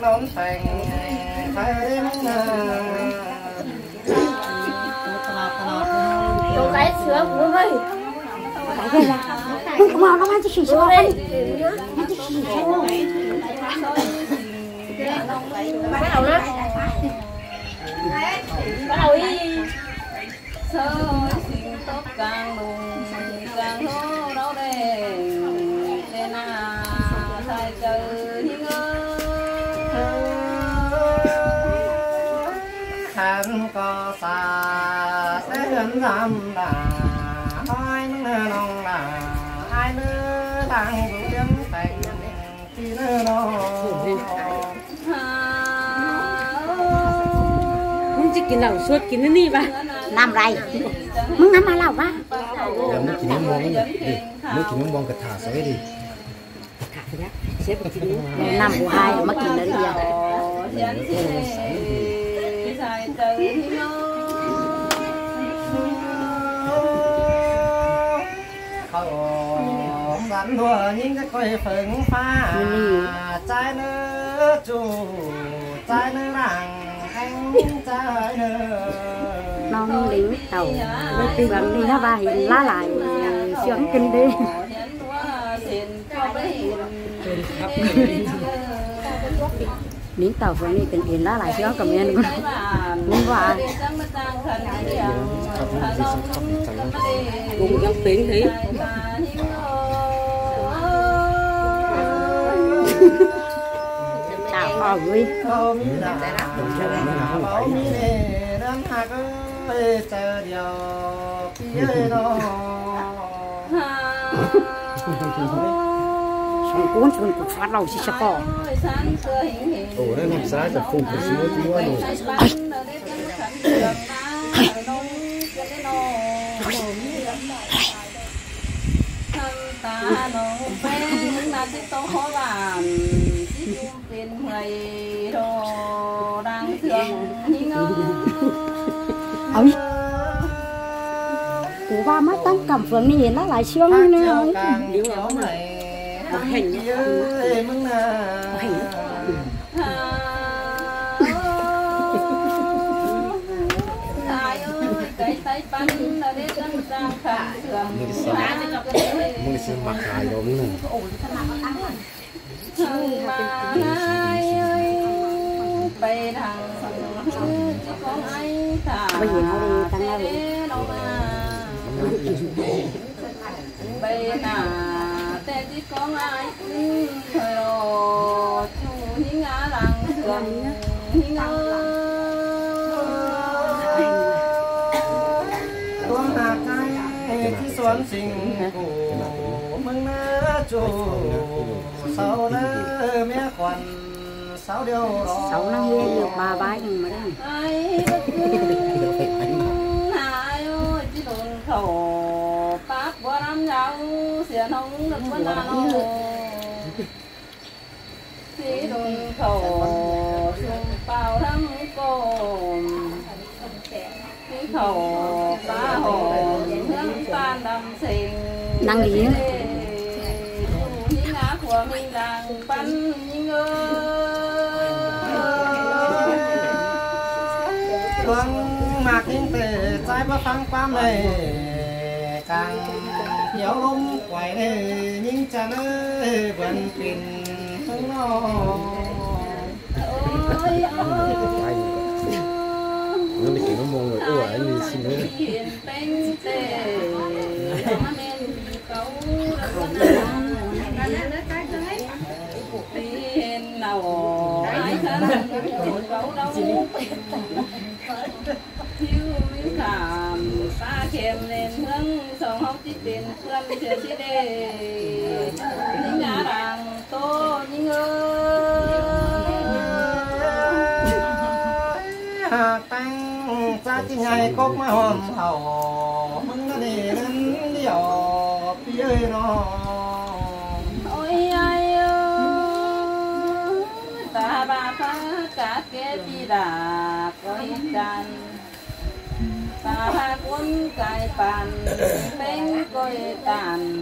đón thành phải Đồ cái sữa của ơi. Cái gì là Không mau nó ăn chỉ chỉ cho Đây. Ăn chỉ đầu đó. Bắt đầu đi. sơ sinh tốt càng lùng càng hô đâu đê đê na thay chờ hiên khăn có xa sẽ gần dám đà nói nữa lòng là ai nữa đang đủ tiếng thành khi nữa kiến nào suốt kiến đi ba. Làm มึง ăn mà lão ba. Giờ mới chỉ muốn mong đi mới chỉ muốn mong cái thả sấy đi. Cả chín Năm của hai mà kì đến giờ xin cho bé hiền Lính tàu phương đi cần hiện lá lại sướng cầm nhân con Muốn vào cùng trong tiếng thế Chào họ vui không là bảo mi nè đang hạt ơi chờ điều phía đó Xong cuốn xuống cuộc phát đầu xí sắp bỏ ồ nó làm sao จะ phục cái số tí quá rồi ta nó bên là cái tô hoa vàng chỉ chung tiền người đồ đang thường nhưng Ông Cú ba mắt tăng cầm phương đi hiện lá lại sướng nữa càng kéo này bên người đồ đang thường nghi ngờ ông cú ba mắt tăng cảm phượng này nó lại xương nữa. hình hình mình sẽ mặc lại đúng không? Thằng bà hai ơi, bày thằng chỉ con ai thả Bây giờ nó đi tăng thế đâu mà. Bày thả thế chỉ con ai thôi đồ chú hiến ngã làng sườn hiến ơi. cái xoắn sinh cổ mừng mơ chủ sau đó mẹ còn sáu điều đó sáu năm nghe được ba bái nhưng mà đấy ai bất cứ ai ơi chỉ đồn khẩu bác qua năm nhau xiên không được qua nào chỉ đồn khẩu sung bao năm cổ khẩu ba hồ Năng ngã của mình đang bắn những ơi tuông mạc kinh tế trái bắp phăng quam này càng hiểu lung quậy này nhưng cha ơi vẫn tình nó. Ôi ôi nó bị kiểu nó mong rồi ủa anh đi xin nữa hiền kèm lên hướng sông hóc tiền xuân chỉ đề những ngã đàng tô những ơi tăng cha chi ngày cốc mà hòm hậu mừng nó đi đến điều phía nó ôi ai ơi ta bà phá cả kế bi đà coi đàn ta ha cuốn cài bàn bánh coi tàn.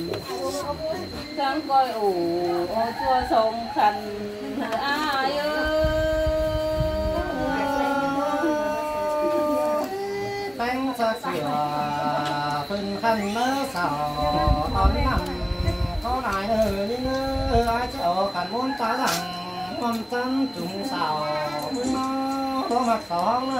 Trắng coi ủ, ô chua sông khăn. Ai ơi sửa phân khăn mơ sầu ón nằm, có đại hờ nhưng ai chịu cần muốn trả rằng con chân trùng sào nó có mặt sóng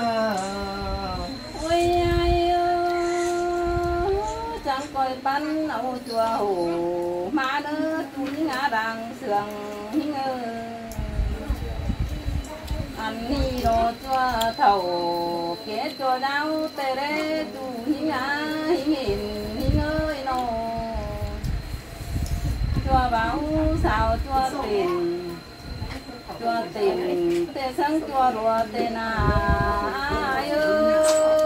ôi, ai ơi chẳng coi bắn âu chùa hủ má nữa chúng ngã đằng sườn hinh ơi ăn hi đồ chùa thầu kế chùa đau tê rê tu hinh ngã hinh hình hinh ơi nó chùa báo sao chùa tiền chùa tiền, tê sang chùa rùa, tê na ai ơi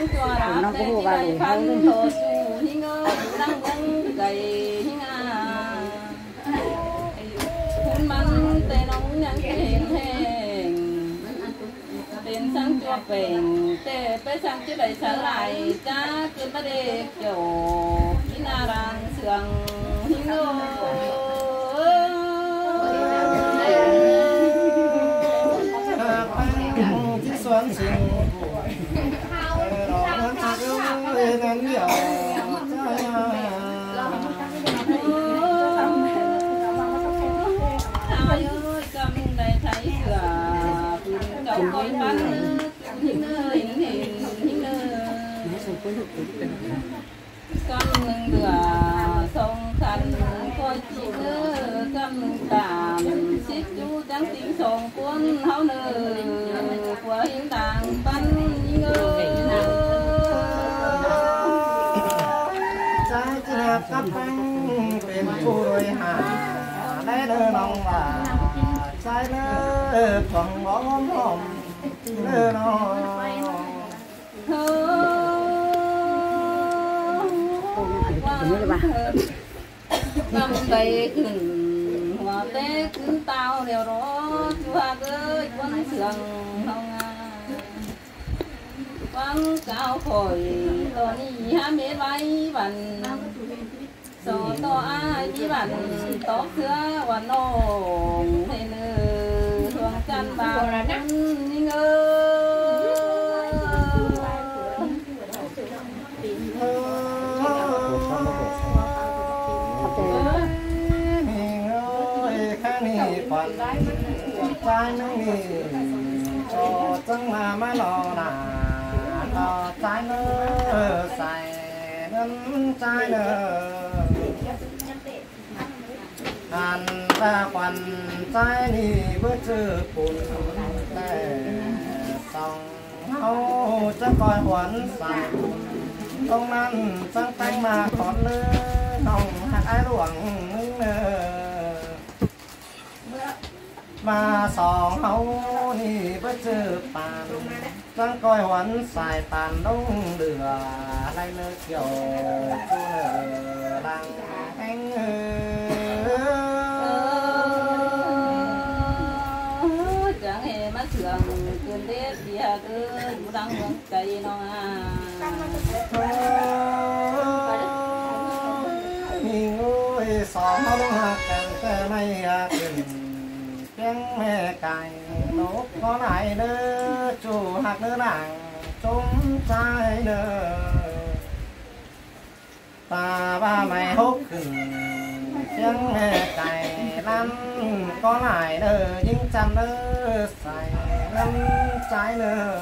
à hôn măng tê nóng nhắn tiền tiền sang chùa bền tê bê sang chứ đây sáng lại cha cứ ta đi kiểu khi nào cầm mừng lửa sông khăn coi chị ơ cầm mừng xích chú trắng tiếng sông cuốn háo nơ của hiến tàng văn hình ơi trái chỉ cắp bánh cũng như bà làm tay cứ hoa tê cứ tao đều đó chú hà cứ quân sườn không quăng cao khỏi rồi đi hai mét bay bàn số to ai chỉ bàn tốt xưa và nổ thế nữ xuống chân ngơ nhưng ơi นน้องว่าใจเลิกของบ้องหอมเลิกน้อง năm đây cứ hoa tê cứ tao đều đó chua ơi quân sườn không à quăng cao khỏi to ni ha mê vai vần so to ai đi vần tóc xưa và nồng hay nơ thường chăn bao ni ngơ phần trái nó nghỉ cho chân là má lò là lò trái nó xài ngân trái nó hàn ra quần trái đi bước chữ bùn tè xong hâu chắc coi huấn xài công năng trăng tay mà còn lư nòng hạt ai ruộng nơ มาสองเฮานี่เบ่เจอปานตั้งก้อยหวันสายปานลงเดือไรเนื้อเกี่ยวชูเนื้อลังแห้งเออ chẳng hề mất thường cơn đế thì hà cứ chú đang hướng cây nó à มี สองเฮาลงหักกันแต่ไม่อยากขึ้นเพียงแม่ไก่นกก็ไหนเด้อจูหักเนื้อหนังจมใจเด้อ ta ba mày hút tiếng cày lăn có lại đờ nhưng chăm đơ xài lăn trái nơ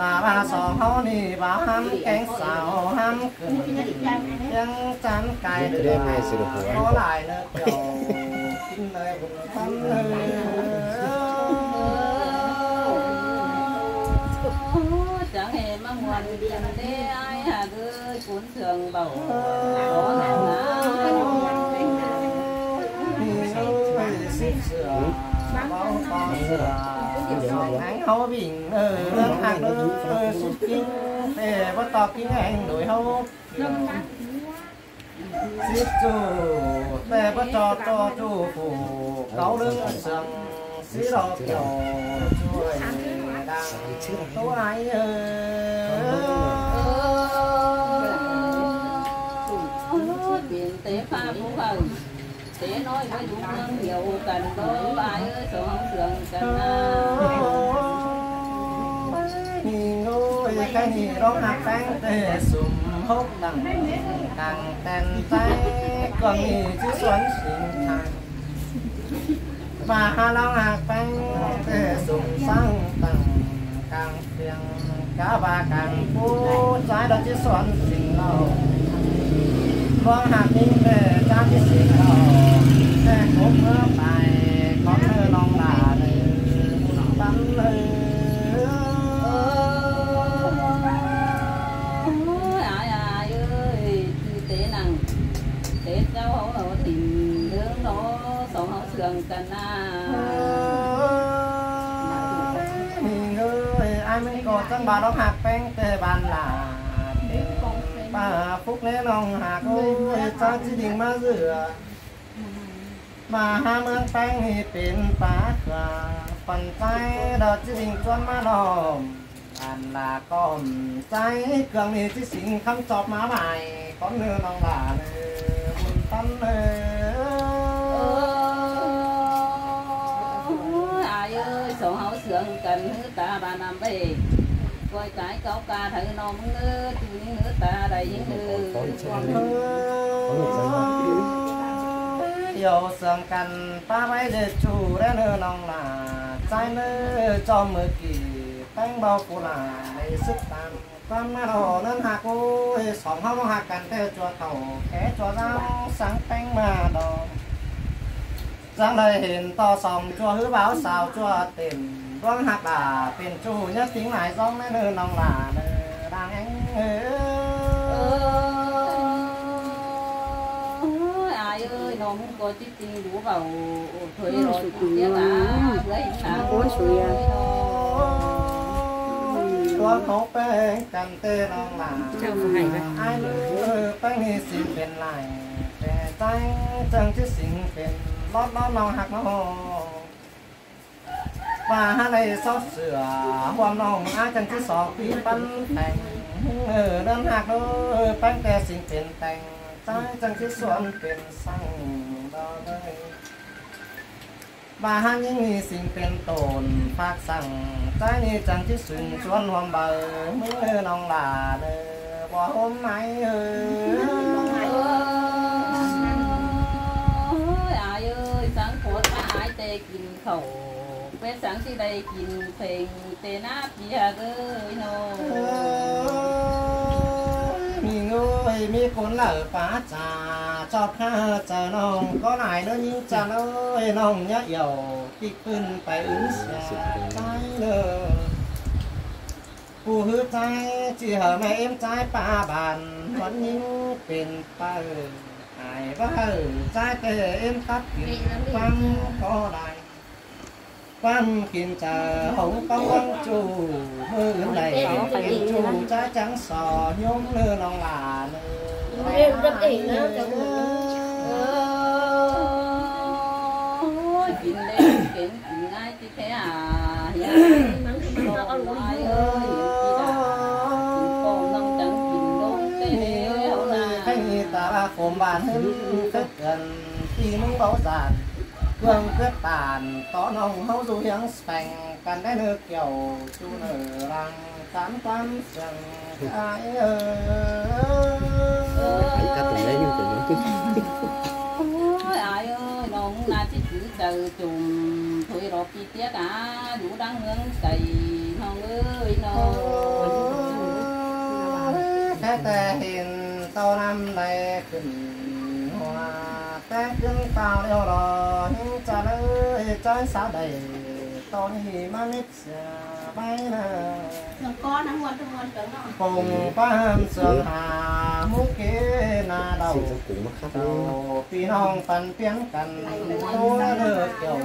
ta ba sò hó ni ba ham cánh xào ham cừng tiếng chán cài đờ có lại nữa kiểu kinh đời bụng thân chẳng hề mong ngoan tiền đế ai hà cứ cuốn thường bầu có anh hô bình đơn hàng xuất kinh để bắt tọt kinh anh đổi hô. Xích chủ để bắt cho cho chủ phủ cáo đứng sừng xí đỏ kiểu chuối đang tố ai tiền tế pha phú hồng tế nói với đúng nhiều cần đôi bài ơi số hồng cần cái gì đó hạt tan tê sum hốt đằng đằng tan tay còn gì chứ xoắn xin thang mà hà long hạt tan tê sum sang tầng càng phiền cá ba càng phú trái đó chứ xoắn xin lâu con hạt tinh về cha chứ xin lâu thế cũng mơ bài có mơ ងបានអត់ហាក់ពេងទេបានឡាបាពុកណែនងហាកូហេតាជីឌីងមកគឺមកហាមើងពេងហេពេលប៉ាកាប៉ុន្តែដល់ជីឌីងជន់មកដល់បានឡាកូនចៃគ្រឿងនេះជីសិងខំចប់មកបាយកូននឿនងឡានមិនតាន់អើអើអាយអើយសូហៅសឿងកាន់តាបានអំបេ coi cái câu ca thử nôm ngư chú những ngư ta đầy những ngư yêu sương cần ta bay để chủ nương lòng là trái nơ cho mơ kỳ bánh bao phụ là để sức tan con mà đồ nên hạt ôi sòng không hạt cần theo cho tàu ké cho rau sáng bánh mà đồ Giang đây hiện to sòng cho hứa báo sao cho tiền Vâng, con hạt à tiền chủ nhất chính lại dòng nên hư lòng là đang anh ai ơi nó không có tí tí đủ vào thuế rồi tiếc là lấy là ôi sủi à. Có khóc bên cần tê lòng là ai nữa bánh hi xin tiền lại để tay chẳng chứ xin tiền lót lót lòng hạt nó ป่าฮเลยซอสเสือหวมน้องอาจังที่สองปีปั้นแต่งเออเดินหักเออปั้งแต่สิ่งเป็นแต่งใจจังที่สวนเป็นสั่งดอเลยบ่าฮันยังมีสิ่งเป็นตนภาคสั่งใจนี่จังที่สุนชวนหวมเบอร์มือน้องหลาเด้อบ่หอมไหมเออเอ้ยอาเอ้ยสังโคตรอาหายเตกินเขา quét sáng thì đây kín phèn tê nát bia cơ nô. Mi ngôi mi cuốn lở phá trà cho pha chờ nồng. Có lại nó như trà nơi nồng nhá hiểu kịch phân phải ứng xà tay nơ phù hư trái chỉ hở mẹ em trái ba bàn vẫn những tiền tay ai ba hở trai kề em tắt tiền quăng có lại quan kiến trà hồng phong quang chủ mưa này kiến chủ trái trắng sò nhôm lơ lòng là Hãy subscribe cho kênh Ghiền Mì Gõ Để không bỏ lỡ những video hấp dẫn vương quyết tàn tỏ nồng hấu du hiếng sành càn đáy nước kiểu chu nở làng tán quan sành ai ơ. Phải cắt từng đấy nhưng từng đấy ôi ai là chỉ chữ từ chùm thôi rồi chi tiết à đủ đang hướng cày nồng ơi nô thế tệ hiện sau năm đây kinh tiếng tao đeo lò hình cha lỡ trái xa đầy tôn hì mà nít bay nè cùng ba hâm hà hú kế na đầu đầu phi hong phần tiếng cần tố được kiểu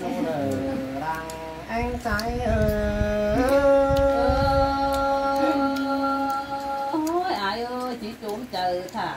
chú lỡ đang anh trái ơi ai ơi chỉ trốn trời thả